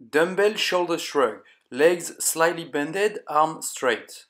Dumbbell shoulder shrug. Legs slightly bended, arm straight.